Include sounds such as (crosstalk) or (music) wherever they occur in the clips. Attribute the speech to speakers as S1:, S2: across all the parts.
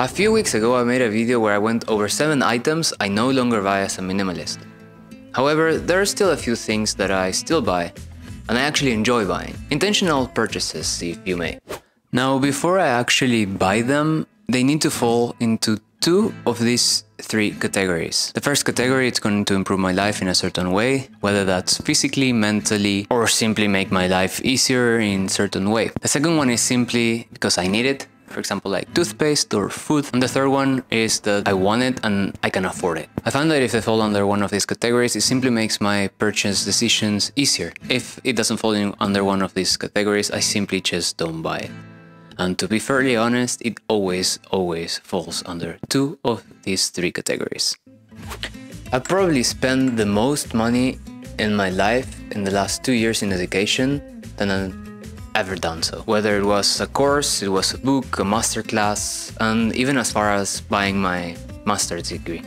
S1: A few weeks ago I made a video where I went over 7 items I no longer buy as a minimalist. However, there are still a few things that I still buy, and I actually enjoy buying. Intentional purchases, if you may. Now, before I actually buy them, they need to fall into two of these three categories. The first category is going to improve my life in a certain way, whether that's physically, mentally, or simply make my life easier in a certain way. The second one is simply because I need it, for example, like toothpaste or food. And the third one is that I want it and I can afford it. I found that if they fall under one of these categories, it simply makes my purchase decisions easier. If it doesn't fall under one of these categories, I simply just don't buy it. And to be fairly honest, it always, always falls under two of these three categories. I probably spent the most money in my life in the last two years in education than ever done so. Whether it was a course, it was a book, a masterclass, and even as far as buying my master's degree.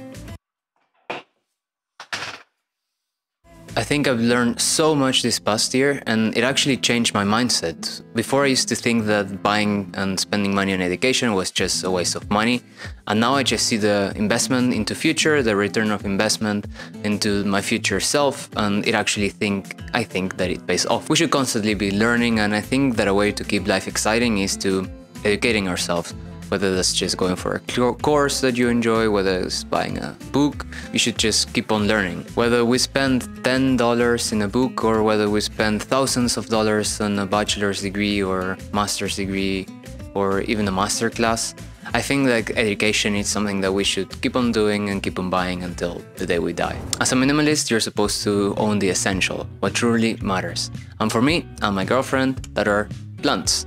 S1: I think I've learned so much this past year and it actually changed my mindset. Before I used to think that buying and spending money on education was just a waste of money and now I just see the investment into future, the return of investment into my future self and it actually think I think that it pays off. We should constantly be learning and I think that a way to keep life exciting is to educating ourselves whether that's just going for a course that you enjoy, whether it's buying a book, you should just keep on learning. Whether we spend $10 in a book or whether we spend thousands of dollars on a bachelor's degree or master's degree or even a master class, I think like education is something that we should keep on doing and keep on buying until the day we die. As a minimalist, you're supposed to own the essential, what truly matters. And for me and my girlfriend, that are plants.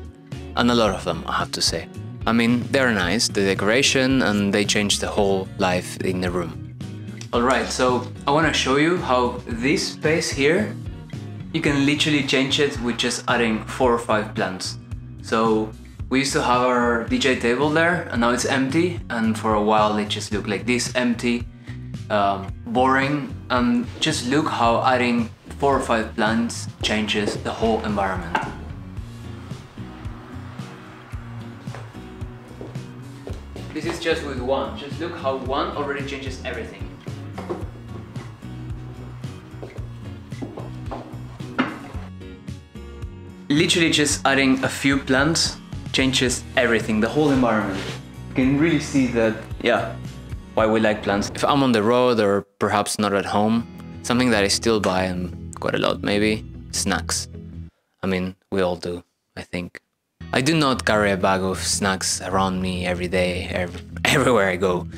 S1: And a lot of them, I have to say. I mean, they're nice, the decoration, and they change the whole life in the room. Alright, so I want to show you how this space here, you can literally change it with just adding four or five plants. So we used to have our DJ table there and now it's empty and for a while it just looked like this, empty, um, boring and just look how adding four or five plants changes the whole environment. Just with one. Just look how one already changes everything. Literally just adding a few plants changes everything, the whole environment. You can really see that, yeah, why we like plants. If I'm on the road or perhaps not at home, something that I still buy and quite a lot maybe, snacks. I mean, we all do, I think. I do not carry a bag of snacks around me every day, every, (laughs) everywhere I go.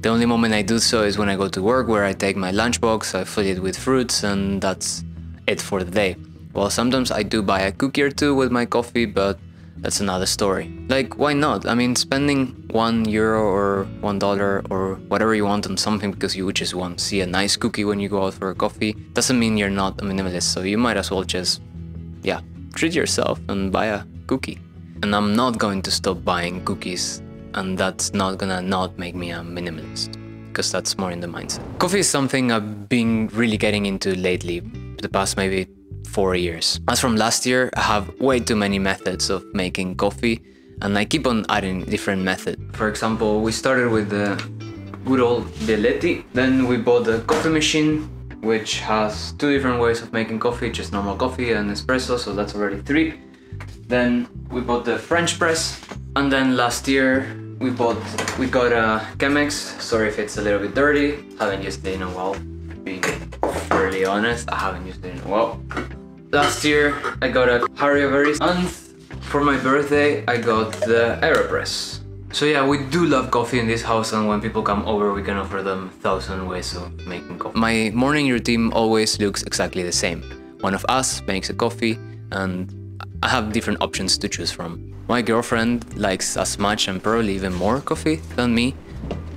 S1: The only moment I do so is when I go to work where I take my lunchbox, I fill it with fruits and that's it for the day. Well, sometimes I do buy a cookie or two with my coffee, but that's another story. Like, why not? I mean, spending one euro or one dollar or whatever you want on something because you just want to see a nice cookie when you go out for a coffee doesn't mean you're not a minimalist, so you might as well just, yeah, treat yourself and buy a cookie and I'm not going to stop buying cookies and that's not gonna not make me a minimalist because that's more in the mindset. Coffee is something I've been really getting into lately, the past maybe four years. As from last year, I have way too many methods of making coffee and I keep on adding different methods. For example, we started with the good old Bialetti, then we bought the coffee machine which has two different ways of making coffee, just normal coffee and espresso, so that's already three. Then we bought the French press. And then last year we bought, we got a Chemex. Sorry if it's a little bit dirty. Haven't used it in a while. Being fairly honest, I haven't used it in a while. Last year I got a Harry Averis and for my birthday I got the AeroPress. So yeah, we do love coffee in this house and when people come over we can offer them thousand ways of making coffee. My morning routine always looks exactly the same. One of us makes a coffee and I have different options to choose from. My girlfriend likes as much and probably even more coffee than me,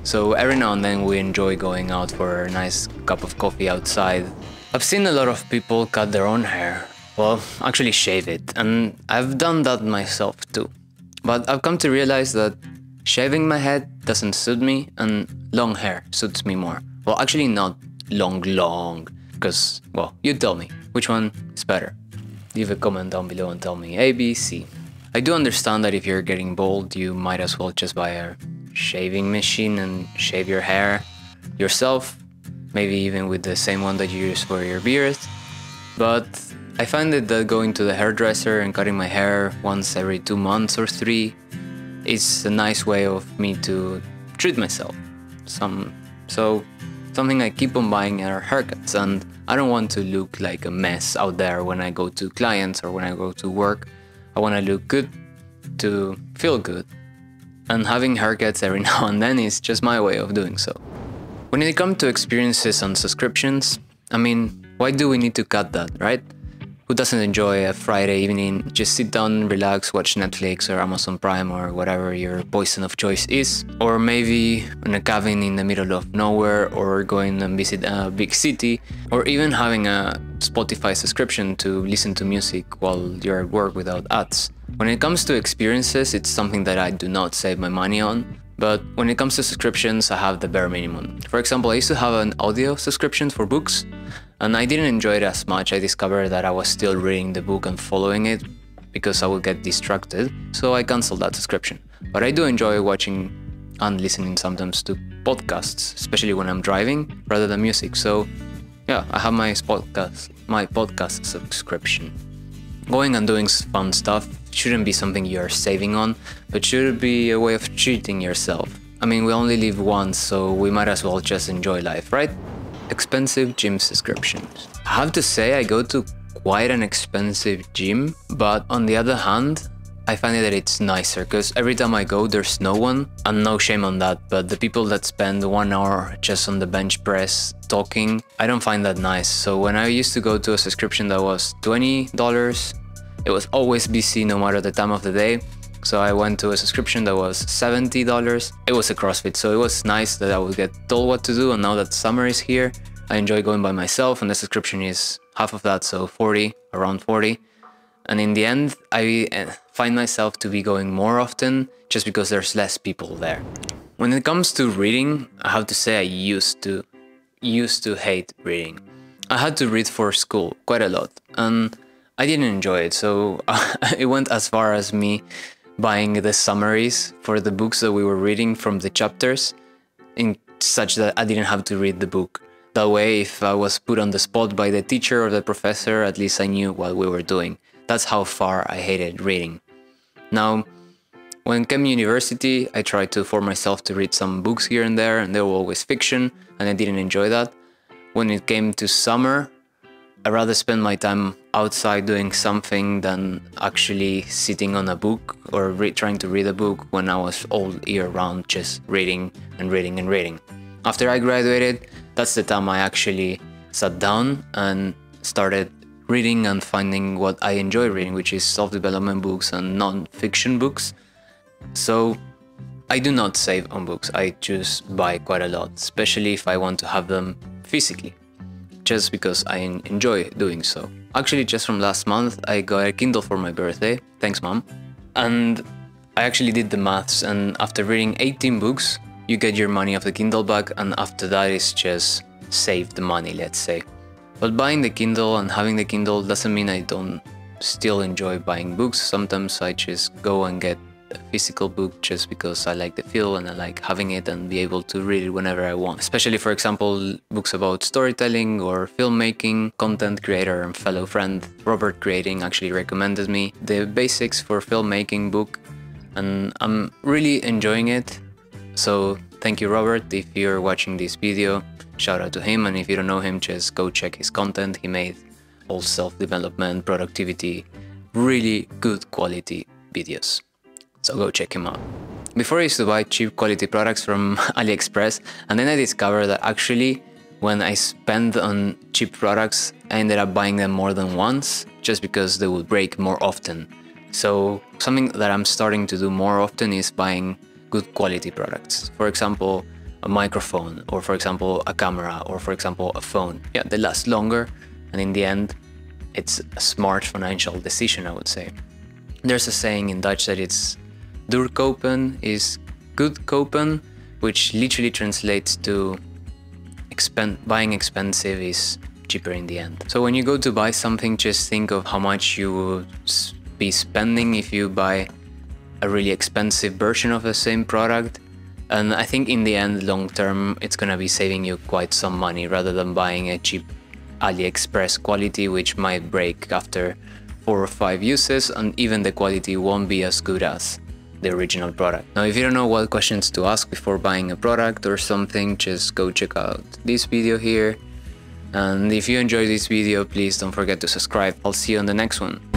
S1: so every now and then we enjoy going out for a nice cup of coffee outside. I've seen a lot of people cut their own hair, well, actually shave it, and I've done that myself too. But I've come to realize that shaving my head doesn't suit me and long hair suits me more. Well, actually not long, long, because, well, you tell me, which one is better? Leave a comment down below and tell me A, B, C. I do understand that if you're getting bald, you might as well just buy a shaving machine and shave your hair yourself, maybe even with the same one that you use for your beard. But I find it that going to the hairdresser and cutting my hair once every two months or three is a nice way of me to treat myself. Some so something I keep on buying are haircuts and I don't want to look like a mess out there when I go to clients or when I go to work. I want to look good to feel good. And having haircuts every (laughs) now and then is just my way of doing so. When it comes to experiences and subscriptions, I mean, why do we need to cut that, right? Who doesn't enjoy a Friday evening, just sit down, relax, watch Netflix or Amazon Prime or whatever your poison of choice is? Or maybe in a cabin in the middle of nowhere or going and visit a big city or even having a Spotify subscription to listen to music while you're at work without ads. When it comes to experiences, it's something that I do not save my money on. But when it comes to subscriptions, I have the bare minimum. For example, I used to have an audio subscription for books, and I didn't enjoy it as much. I discovered that I was still reading the book and following it because I would get distracted, so I canceled that subscription. But I do enjoy watching and listening sometimes to podcasts, especially when I'm driving, rather than music. So yeah, I have my podcast, my podcast subscription. Going and doing fun stuff shouldn't be something you're saving on, but should be a way of treating yourself. I mean, we only live once, so we might as well just enjoy life, right? Expensive gym subscriptions. I have to say I go to quite an expensive gym, but on the other hand, I find that it's nicer because every time I go, there's no one, and no shame on that. But the people that spend one hour just on the bench press talking, I don't find that nice. So when I used to go to a subscription that was $20, it was always busy no matter the time of the day. So I went to a subscription that was $70. It was a CrossFit, so it was nice that I would get told what to do. And now that summer is here, I enjoy going by myself, and the subscription is half of that, so 40, around 40. And in the end, I eh, find myself to be going more often just because there's less people there. When it comes to reading, I have to say I used to used to hate reading. I had to read for school quite a lot, and I didn't enjoy it. So (laughs) it went as far as me buying the summaries for the books that we were reading from the chapters in such that I didn't have to read the book. That way, if I was put on the spot by the teacher or the professor, at least I knew what we were doing. That's how far I hated reading. Now, when came university, I tried to force myself to read some books here and there, and they were always fiction, and I didn't enjoy that. When it came to summer, I rather spend my time outside doing something than actually sitting on a book or trying to read a book when I was all year round just reading and reading and reading. After I graduated, that's the time I actually sat down and started reading and finding what I enjoy reading, which is self development books and non fiction books. So I do not save on books, I just buy quite a lot, especially if I want to have them physically just because I enjoy doing so. Actually, just from last month, I got a Kindle for my birthday. Thanks, mom. And I actually did the maths, and after reading 18 books, you get your money off the Kindle back, and after that, it's just save the money, let's say. But buying the Kindle and having the Kindle doesn't mean I don't still enjoy buying books. Sometimes I just go and get a physical book just because I like the feel and I like having it and be able to read it whenever I want. Especially, for example, books about storytelling or filmmaking. Content creator and fellow friend Robert Creating actually recommended me the Basics for Filmmaking book, and I'm really enjoying it. So, thank you, Robert, if you're watching this video. Shout out to him, and if you don't know him, just go check his content. He made all self development, productivity, really good quality videos so go check him out. Before I used to buy cheap quality products from (laughs) AliExpress and then I discovered that actually when I spend on cheap products I ended up buying them more than once just because they would break more often. So something that I'm starting to do more often is buying good quality products. For example, a microphone or for example a camera or for example a phone. Yeah, they last longer and in the end it's a smart financial decision I would say. There's a saying in Dutch that it's Duur kopen is good kopen, which literally translates to expen buying expensive is cheaper in the end. So when you go to buy something, just think of how much you would be spending if you buy a really expensive version of the same product And I think in the end, long term, it's gonna be saving you quite some money rather than buying a cheap AliExpress quality, which might break after four or five uses, and even the quality won't be as good as the original product. Now, if you don't know what questions to ask before buying a product or something, just go check out this video here. And if you enjoyed this video, please don't forget to subscribe. I'll see you on the next one.